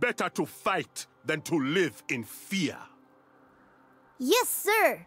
Better to fight than to live in fear. Yes, sir.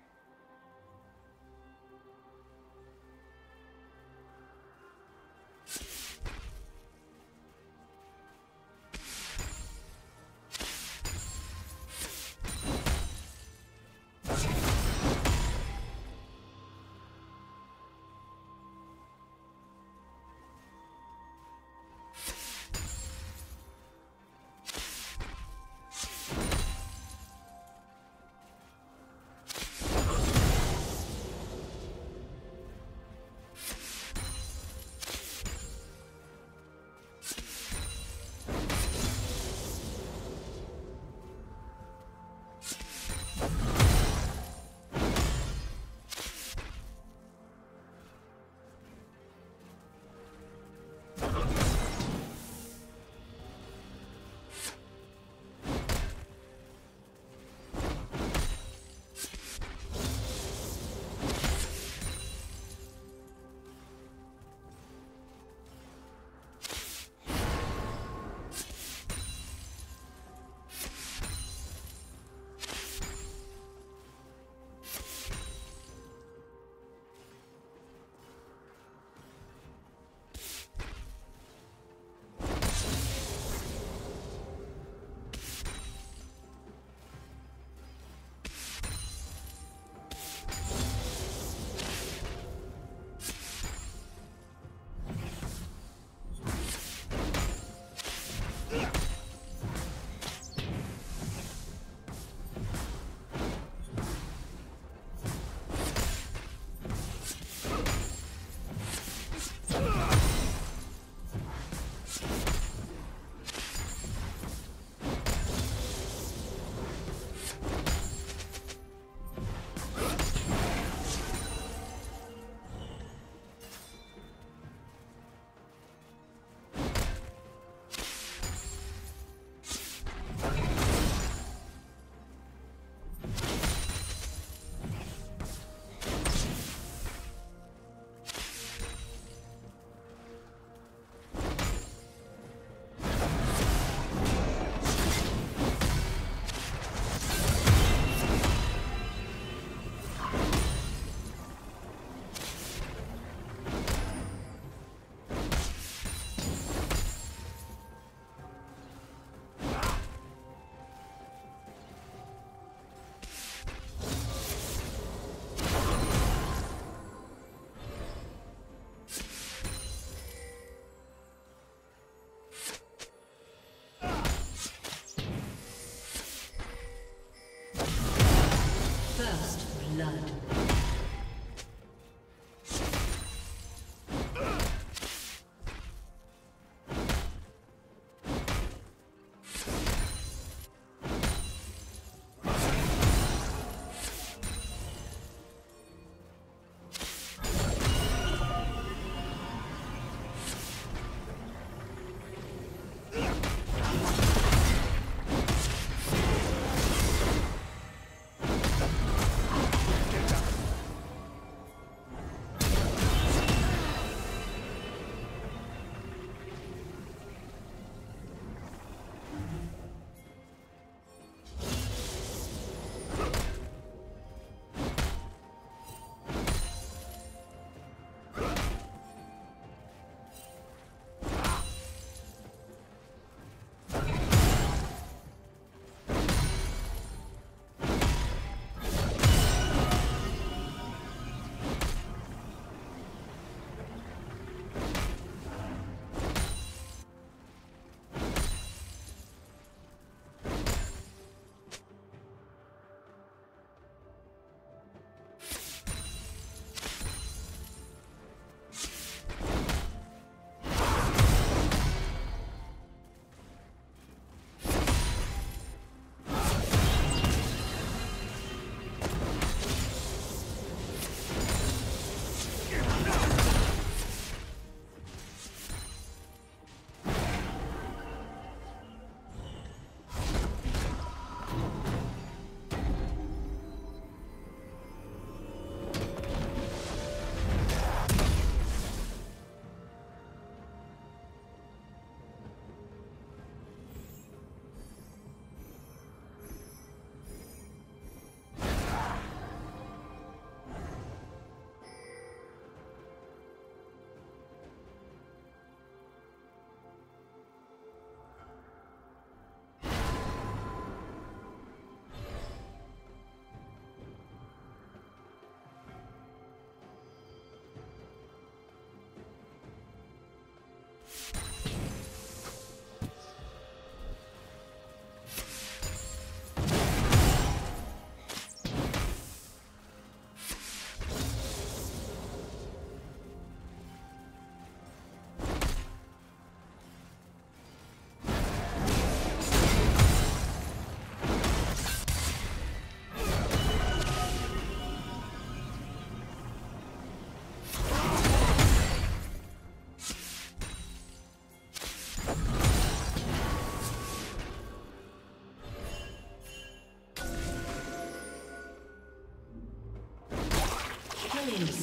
Killing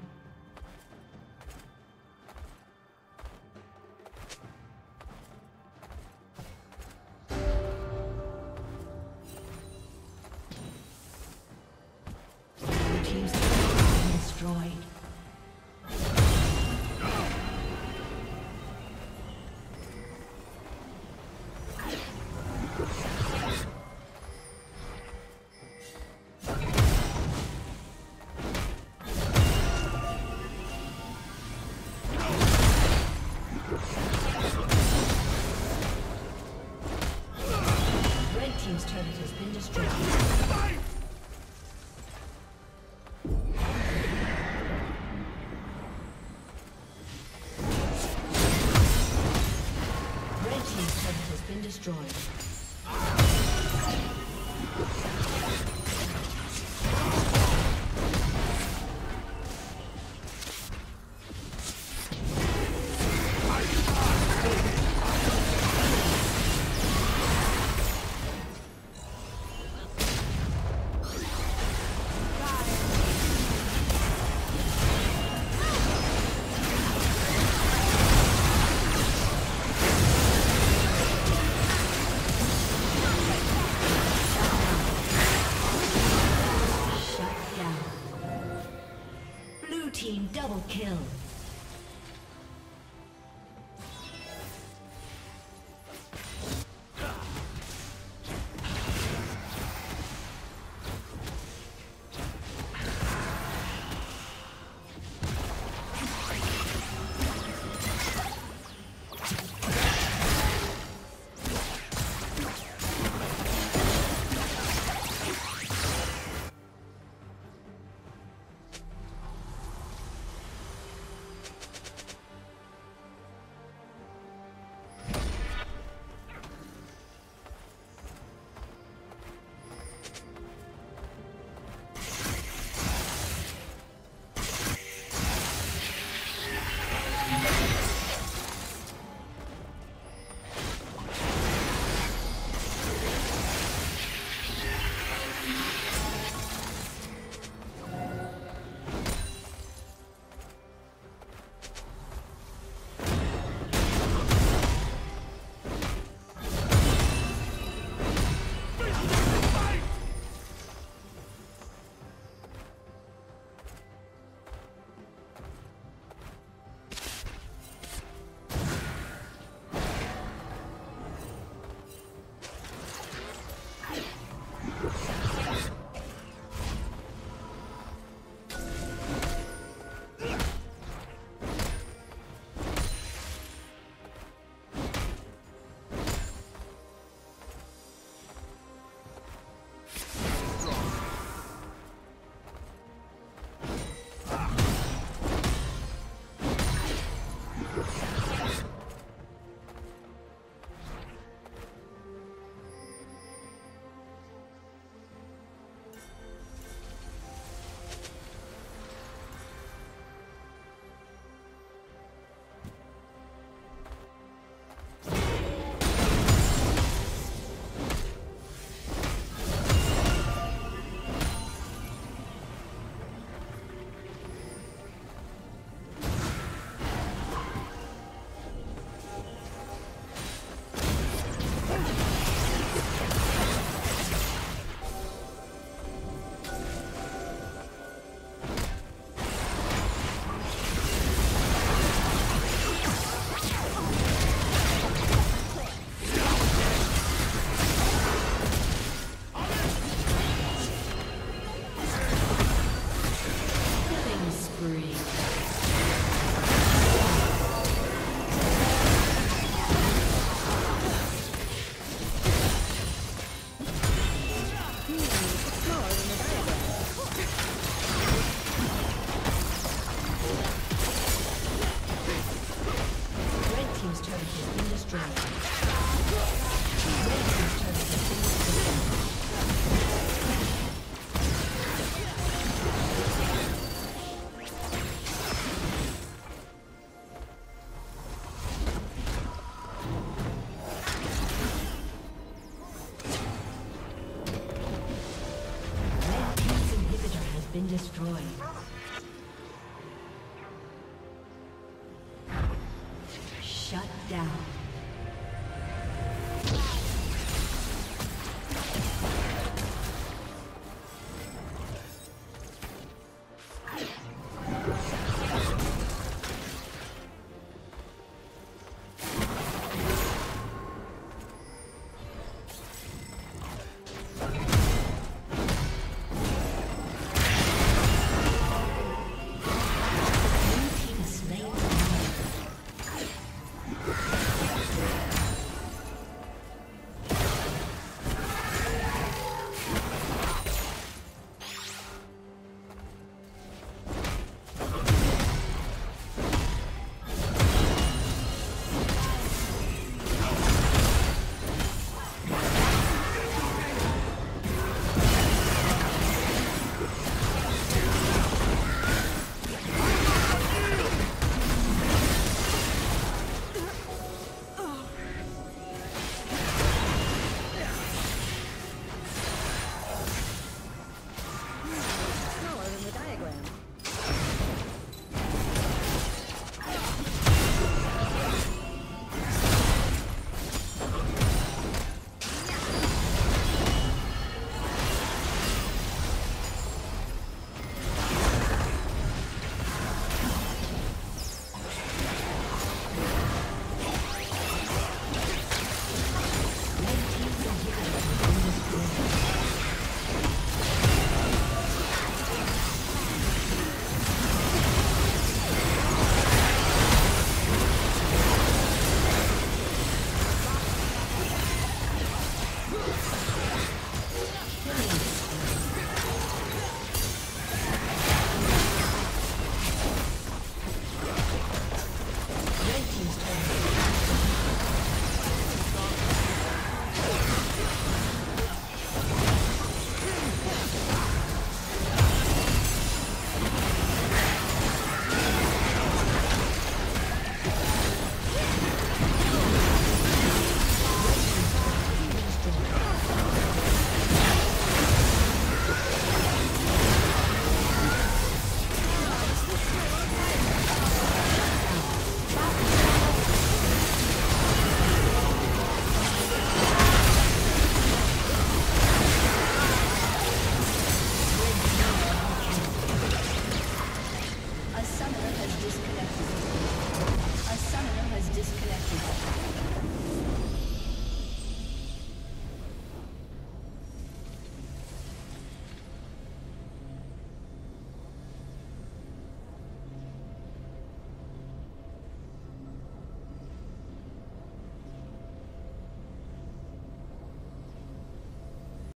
Kill.